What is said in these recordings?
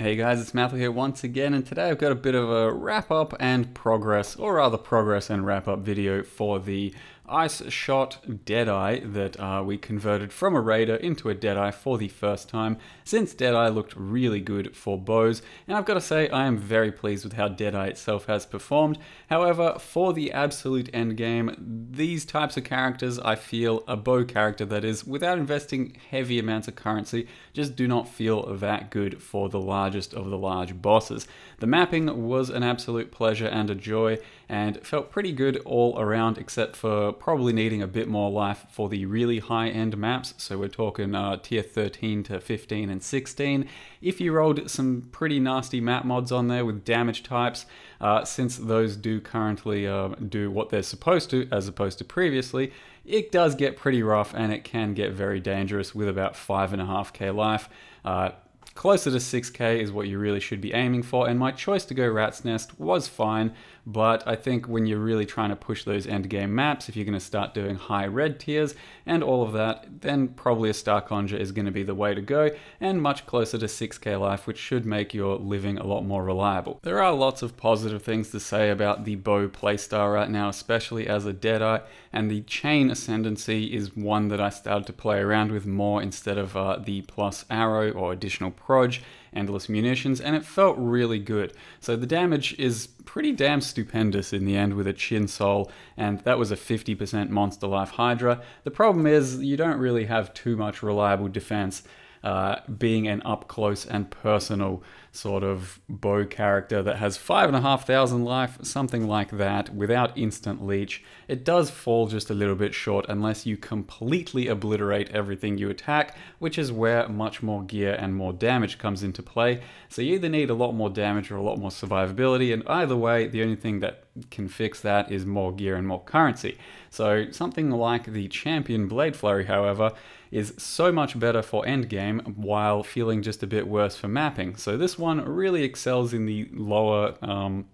Hey guys, it's Mathil here once again, and today I've got a bit of a wrap up and progress, or rather progress and wrap up video for the Ice Shot Deadeye that uh, we converted from a Raider into a Deadeye for the first time, since Deadeye looked really good for bows, and I've got to say I am very pleased with how Deadeye itself has performed. However, for the absolute endgame, these types of characters I feel a bow character that is, without investing heavy amounts of currency, just do not feel that good for the largest of the large bosses. The mapping was an absolute pleasure and a joy, and felt pretty good all around except for probably needing a bit more life for the really high end maps. So we're talking uh, tier 13 to 15 and 16. If you rolled some pretty nasty map mods on there with damage types, uh, since those do currently uh, do what they're supposed to as opposed to previously, it does get pretty rough and it can get very dangerous with about 5.5k life. Uh, Closer to 6k is what you really should be aiming for, and my choice to go Rat's Nest was fine, but I think when you're really trying to push those endgame maps, if you're going to start doing high red tiers and all of that, then probably a Starkonja is going to be the way to go, and much closer to 6k life, which should make your living a lot more reliable. There are lots of positive things to say about the bow playstyle right now, especially as a Deadeye, and the chain ascendancy is one that I started to play around with more instead of uh, the plus arrow or additional proj, endless munitions, and it felt really good. So the damage is pretty damn stupendous in the end with a Chin Sol, and that was a 50% Monster Life Hydra. The problem is you don't really have too much reliable defense uh, being an up close and personal sort of bow character that has five and a half thousand life, something like that, without instant leech. It does fall just a little bit short unless you completely obliterate everything you attack, which is where much more gear and more damage comes into play. So you either need a lot more damage or a lot more survivability, and either way, the only thing that can fix that is more gear and more currency. So something like the Champion Blade Flurry, however, is so much better for endgame while feeling just a bit worse for mapping. So this one really excels in the lower um,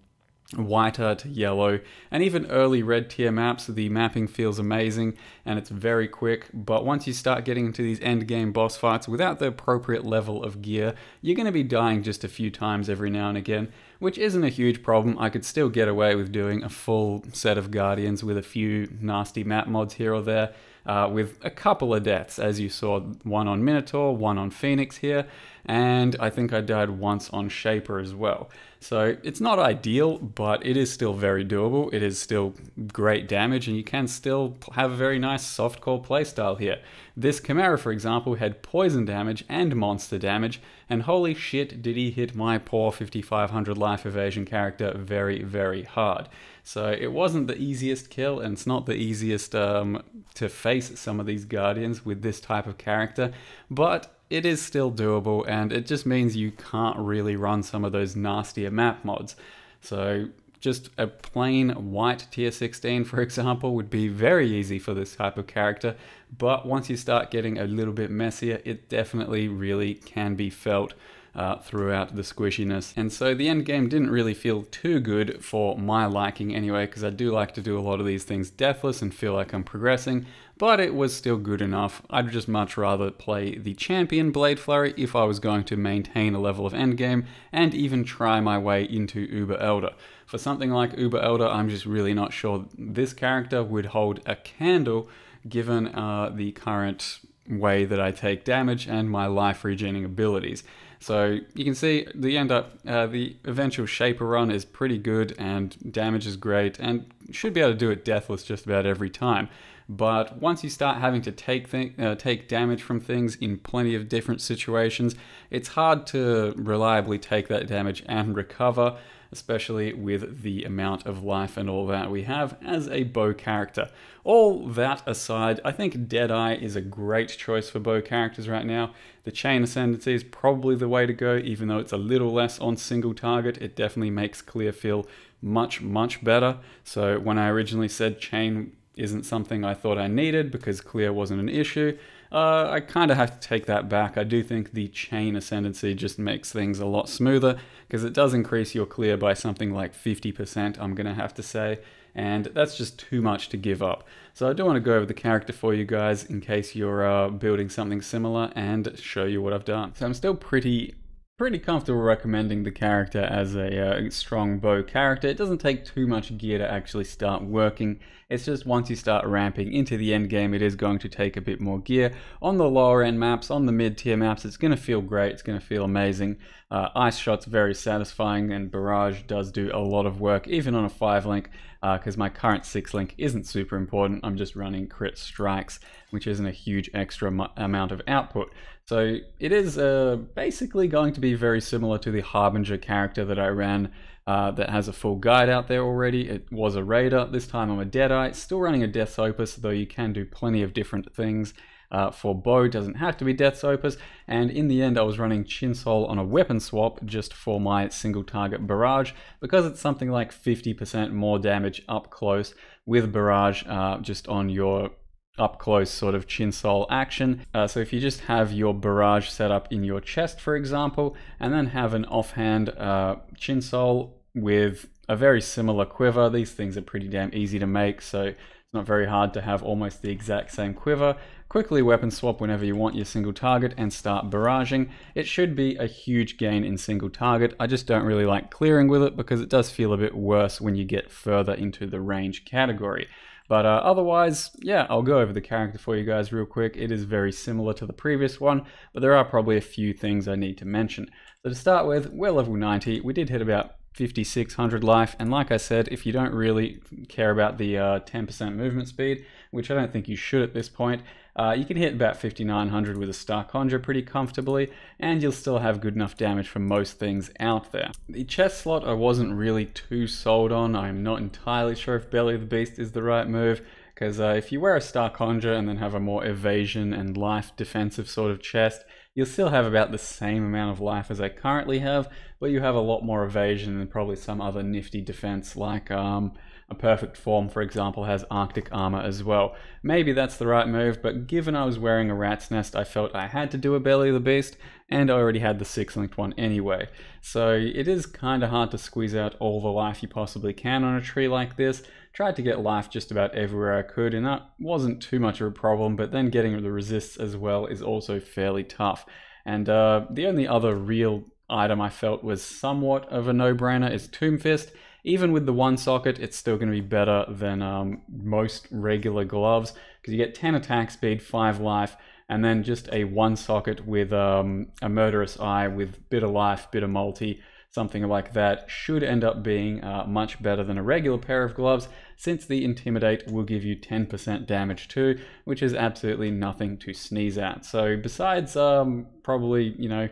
whiter to yellow and even early red tier maps the mapping feels amazing and it's very quick but once you start getting into these end game boss fights without the appropriate level of gear you're going to be dying just a few times every now and again which isn't a huge problem I could still get away with doing a full set of guardians with a few nasty map mods here or there uh, with a couple of deaths, as you saw one on Minotaur, one on Phoenix here, and I think I died once on Shaper as well. So it's not ideal, but it is still very doable. It is still great damage, and you can still have a very nice soft core playstyle here. This Chimera, for example, had poison damage and monster damage, and holy shit did he hit my poor 5500 life evasion character very, very hard. So it wasn't the easiest kill, and it's not the easiest um, to face some of these Guardians with this type of character, but it is still doable and it just means you can't really run some of those nastier map mods. So just a plain white tier 16 for example would be very easy for this type of character but once you start getting a little bit messier it definitely really can be felt uh, throughout the squishiness. And so the end game didn't really feel too good for my liking anyway, because I do like to do a lot of these things deathless and feel like I'm progressing, but it was still good enough. I'd just much rather play the champion Blade Flurry if I was going to maintain a level of endgame and even try my way into Uber Elder. For something like Uber Elder, I'm just really not sure this character would hold a candle given uh, the current way that I take damage and my life regening abilities. So you can see the end up, uh, the eventual Shaper run is pretty good and damage is great and should be able to do it deathless just about every time. But once you start having to take uh, take damage from things in plenty of different situations, it's hard to reliably take that damage and recover especially with the amount of life and all that we have as a bow character. All that aside, I think Deadeye is a great choice for bow characters right now. The Chain Ascendancy is probably the way to go, even though it's a little less on single target, it definitely makes Clear feel much, much better. So when I originally said Chain isn't something I thought I needed because Clear wasn't an issue, uh, I kind of have to take that back. I do think the chain ascendancy just makes things a lot smoother because it does increase your clear by something like 50%, I'm going to have to say, and that's just too much to give up. So I do want to go over the character for you guys in case you're uh, building something similar and show you what I've done. So I'm still pretty pretty comfortable recommending the character as a uh, strong bow character. It doesn't take too much gear to actually start working. It's just once you start ramping into the end game, it is going to take a bit more gear. On the lower end maps, on the mid tier maps, it's going to feel great. It's going to feel amazing. Uh, ice shot's very satisfying, and barrage does do a lot of work, even on a five link because uh, my current 6 link isn't super important. I'm just running crit strikes, which isn't a huge extra amount of output. So it is uh, basically going to be very similar to the Harbinger character that I ran uh, that has a full guide out there already. It was a Raider. This time I'm a Deadeye. Still running a Death's Opus, though you can do plenty of different things uh, for bow doesn't have to be Death's Opus, and in the end I was running Chin Sol on a weapon swap just for my single target barrage, because it's something like 50% more damage up close with barrage uh, just on your up close sort of Chin Sol action. Uh, so if you just have your barrage set up in your chest, for example, and then have an offhand uh, Chin Sol with a very similar quiver, these things are pretty damn easy to make, so it's not very hard to have almost the exact same quiver. Quickly weapon swap whenever you want your single target and start barraging. It should be a huge gain in single target. I just don't really like clearing with it because it does feel a bit worse when you get further into the range category. But uh, otherwise, yeah, I'll go over the character for you guys real quick. It is very similar to the previous one, but there are probably a few things I need to mention. So to start with, we're level 90. We did hit about 5600 life, and like I said, if you don't really care about the 10% uh, movement speed, which I don't think you should at this point, uh, you can hit about 5900 with a Starkonja pretty comfortably, and you'll still have good enough damage from most things out there. The chest slot I wasn't really too sold on. I'm not entirely sure if Belly of the Beast is the right move, because uh, if you wear a Starkonja and then have a more evasion and life defensive sort of chest, you'll still have about the same amount of life as I currently have, but you have a lot more evasion and probably some other nifty defense like um, a perfect form, for example, has Arctic armor as well. Maybe that's the right move, but given I was wearing a rat's nest, I felt I had to do a Belly of the Beast, and I already had the six linked one anyway. So it is kind of hard to squeeze out all the life you possibly can on a tree like this. Tried to get life just about everywhere I could, and that wasn't too much of a problem, but then getting the resists as well is also fairly tough. And uh, the only other real item I felt was somewhat of a no-brainer is Tombfist. Even with the one socket, it's still going to be better than um, most regular gloves because you get 10 attack speed, 5 life, and then just a one socket with um, a murderous eye with bit of life, bit of multi, something like that should end up being uh, much better than a regular pair of gloves since the Intimidate will give you 10% damage too, which is absolutely nothing to sneeze at. So besides um, probably, you know,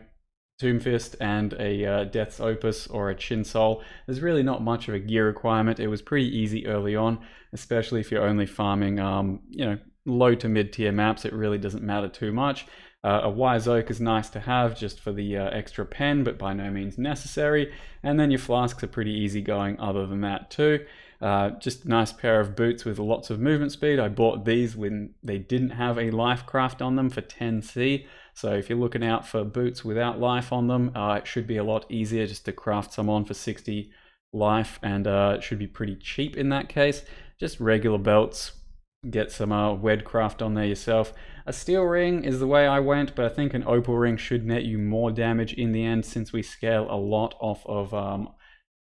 Tombfist and a uh, Death's Opus or a Chin Sol. There's really not much of a gear requirement. It was pretty easy early on, especially if you're only farming, um, you know, low to mid tier maps. It really doesn't matter too much. Uh, a Wise Oak is nice to have just for the uh, extra pen, but by no means necessary. And then your flasks are pretty easy going other than that too. Uh, just a nice pair of boots with lots of movement speed. I bought these when they didn't have a life craft on them for 10C. So if you're looking out for boots without life on them, uh, it should be a lot easier just to craft some on for 60 life and uh, it should be pretty cheap in that case. Just regular belts, get some uh, Wedcraft on there yourself. A steel ring is the way I went, but I think an opal ring should net you more damage in the end since we scale a lot off of um,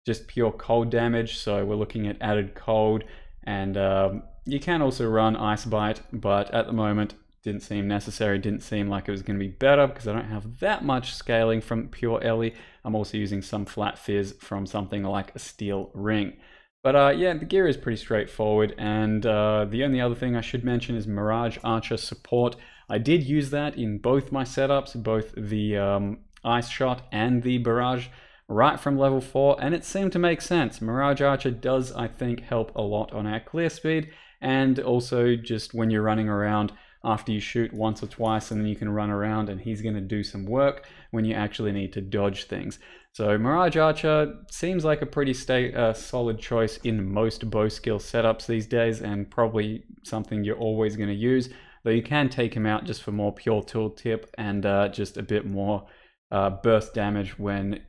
just pure cold damage. So we're looking at added cold and um, you can also run Ice Bite, but at the moment didn't seem necessary, didn't seem like it was going to be better because I don't have that much scaling from pure ele. I'm also using some flat phys from something like a steel ring. But uh, yeah, the gear is pretty straightforward, and uh, the only other thing I should mention is Mirage Archer support. I did use that in both my setups, both the um, Ice Shot and the Barrage right from level 4, and it seemed to make sense. Mirage Archer does, I think, help a lot on our clear speed, and also just when you're running around after you shoot once or twice and then you can run around and he's going to do some work when you actually need to dodge things. So Mirage Archer seems like a pretty state, uh, solid choice in most bow skill setups these days and probably something you're always going to use, though you can take him out just for more pure tooltip and uh, just a bit more uh, burst damage when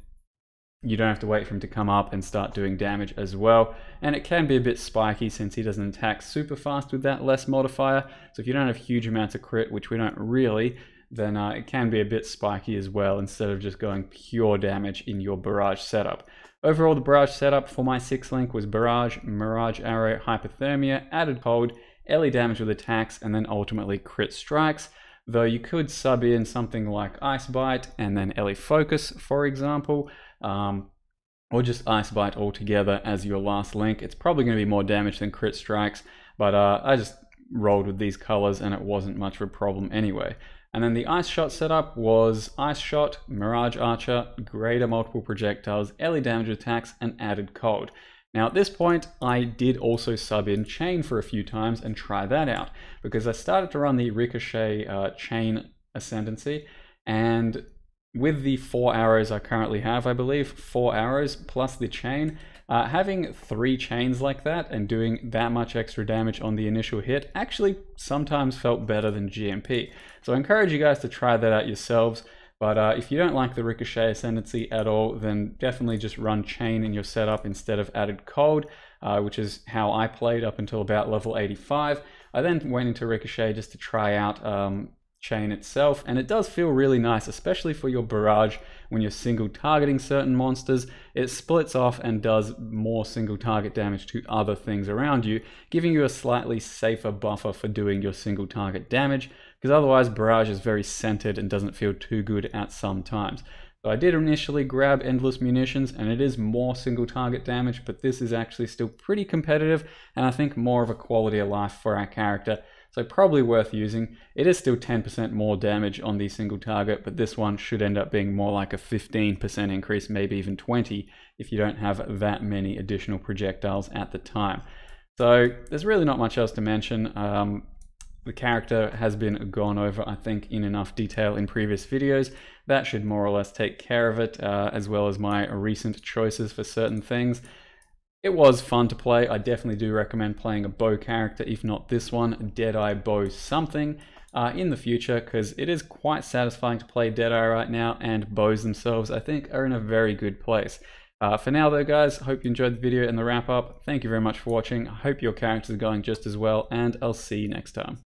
you don't have to wait for him to come up and start doing damage as well. And it can be a bit spiky since he doesn't attack super fast with that less modifier. So if you don't have huge amounts of crit, which we don't really, then uh, it can be a bit spiky as well instead of just going pure damage in your barrage setup. Overall, the barrage setup for my 6 link was barrage, mirage arrow, hypothermia, added cold, ele damage with attacks, and then ultimately crit strikes. Though you could sub in something like Ice Bite and then ele focus, for example, um, or just Ice Bite altogether as your last link. It's probably going to be more damage than crit strikes, but uh, I just rolled with these colors and it wasn't much of a problem anyway. And then the ice shot setup was ice shot, mirage archer, greater multiple projectiles, ele damage attacks, and added cold. Now at this point, I did also sub in chain for a few times and try that out because I started to run the ricochet uh, chain ascendancy and with the four arrows I currently have, I believe, four arrows plus the chain, uh, having three chains like that and doing that much extra damage on the initial hit actually sometimes felt better than GMP. So I encourage you guys to try that out yourselves. But uh, if you don't like the Ricochet Ascendancy at all, then definitely just run Chain in your setup instead of added Cold, uh, which is how I played up until about level 85. I then went into Ricochet just to try out um, chain itself and it does feel really nice especially for your barrage when you're single targeting certain monsters. It splits off and does more single target damage to other things around you giving you a slightly safer buffer for doing your single target damage because otherwise barrage is very centered and doesn't feel too good at some times. So I did initially grab Endless Munitions and it is more single target damage, but this is actually still pretty competitive and I think more of a quality of life for our character so probably worth using. It is still 10% more damage on the single target, but this one should end up being more like a 15% increase, maybe even 20 if you don't have that many additional projectiles at the time. So there's really not much else to mention. Um, the character has been gone over, I think, in enough detail in previous videos. That should more or less take care of it, uh, as well as my recent choices for certain things. It was fun to play. I definitely do recommend playing a bow character, if not this one, Deadeye Bow something, uh, in the future, because it is quite satisfying to play Deadeye right now, and bows themselves, I think, are in a very good place. Uh, for now though guys, hope you enjoyed the video and the wrap up. Thank you very much for watching. I hope your characters are going just as well, and I'll see you next time.